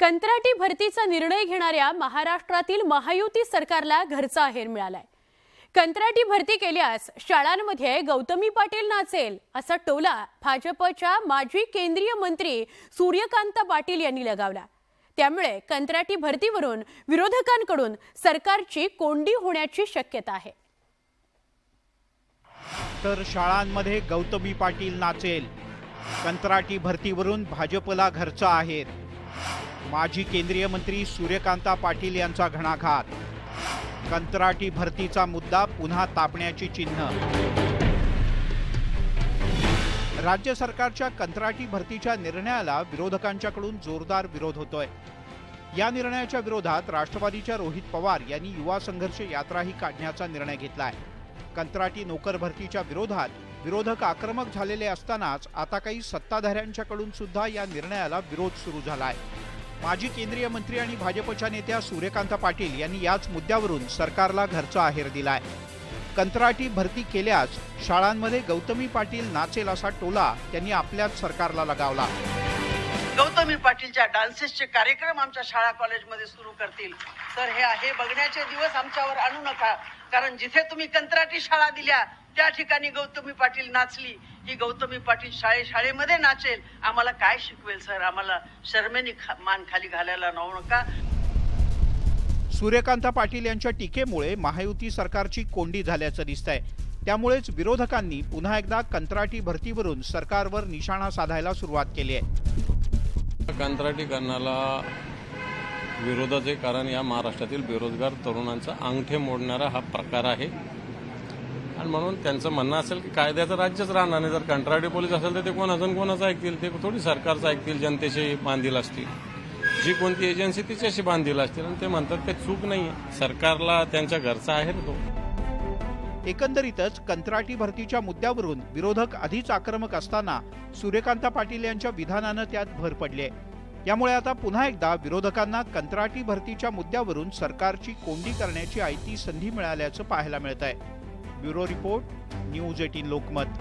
कंत्राटी भरतीचा निर्णय घेणाऱ्या महाराष्ट्रातील महायुती सरकारला घरचा अहेर मिळालाय. कंत्राटी भरती केल्यास शाळांमध्ये गौतमी पाटील नाचेल असा टोला भाजपच्या माजी केंद्रीय मंत्री सूर्यकांत पाटील यांनी लगावला. त्यामुळे कंत्राटी भरतीवरून विरोधकांकडून सरकारची कोंडी होण्याची शक्यता आहे. तर शाळांमध्ये गौतमी पाटील नाचेल. कंत्राटी भरतीवरून भाजपला घरचा आहेर. माजी केंद्रीय मंत्री सूर्यकांता पाटील यांचा घणाघात. कंत्राटी भरतीचा मुद्दा पुन्हा तापण्याची चिन्ह. राज्य सरकारच्या कंत्राटी भरतीच्या निर्णयाला विरोधकांच्याकडून जोरदार विरोध होतोय. या निर्णयाच्या विरोधात राष्ट्रवादीच्या रोहित पवार यांनी युवा संघर्ष यात्राही काढण्याचा निर्णय घेतलाय. कंत्राटी नोकर भरतीच्या विरोधात विरोधक आक्रमक झालेले असतानाच आता काही सत्ताधाऱ्यांच्याकडून सुद्धा या निर्णयाला विरोध सुरू झालाय. माजी केंद्रीय मंत्री आणि भाजपच्या नेत्या सूर्यकांत पाटील यांनी याच मुद्द्यावरून सरकारला घरचा आहेर दिलाय. कंत्राटी भरती केल्यास शाळांमध्ये गौतमी पाटील नाचेल असा टोला त्यांनी आपल्याच सरकारला लगावला. गौतमी पाटीलच्या डान्सेसचे कार्यक्रम आमच्या शाळा कॉलेजमध्ये सुरू करतील. तर हे हे बघण्याचे दिवस आमच्यावर आणू नका. कारण जिथे तुम्ही कंत्राटी शाळा दिल्या त्या ठिकाणी गौतमी पाटील नाचली ही गौतमी पाटील शाळे शाळेमध्ये नाचेल आम्हाला काय शिकवेल सर? आम्हाला शर्मेनी खा- मान खाली घालायला लावू नका. सूर्यकांत पाटील यांच्या टीकेमुळे महायुती सरकारची कोंडी झाल्याचं दिसतंय. त्यामुळेच विरोधकांनी पुन्हा एकदा कंत्राटी भरतीवरून सरकारवर निशाणा साधायला सुरुवात केली आहे. कंत्राटीकरणाला विरोधाचं आहे कारण या महाराष्ट्रातील बेरोजगार तरुणांचा अंगठे मोडणारा हा प्रकार आहे. आणि म्हणून त्यांचं म्हणणं असेल की कायद्याचं राज्यच राहणार नाही. जर कंत्राटी पोलीस असेल तर ते कोण अजून कोणाचं ऐकतील? ते थोडी सरकारचं ऐकतील जनतेशी बांधील असतील. जी कोणती एजन्सी तिच्याशी बांधील असतील आणि ते म्हणतात ते चूक नाही सरकारला त्यांच्या घरचा आहे तो. एकंदरीतच कंत्राटी भरतीच्या मुद्द्यावरून विरोधक आधीच आक्रमक असताना सूर्यकांत पाटील यांच्या विधानानं त्यात भर पडली आहे. यामुळे आता पुन्हा एकदा विरोधकांना कंत्राटी भरतीच्या मुद्द्यावरून सरकारची कोंडी करण्याची आयती संधी मिळाल्याचं पाहायला मिळत आहे bureau report news eighteen Lokmat.